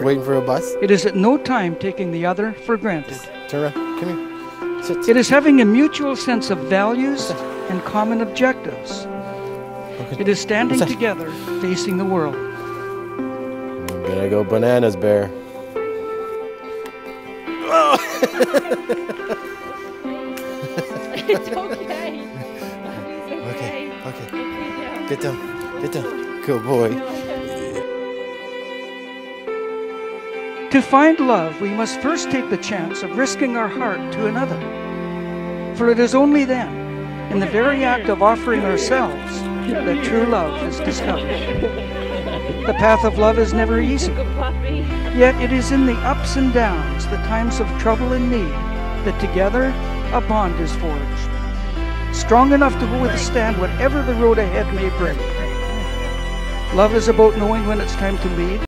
Just waiting for a bus. It is at no time taking the other for granted. Turn around. Come here. Sit. It is having a mutual sense of values and common objectives. Okay. It is standing What's that? together, facing the world. I'm gonna go bananas, bear. it's okay. It's Okay. okay. Okay. Get down. Get down. Good boy. To find love, we must first take the chance of risking our heart to another. For it is only then, in the very act of offering ourselves, that true love is discovered. The path of love is never easy, yet it is in the ups and downs, the times of trouble and need, that together a bond is forged. Strong enough to withstand whatever the road ahead may bring. Love is about knowing when it's time to lead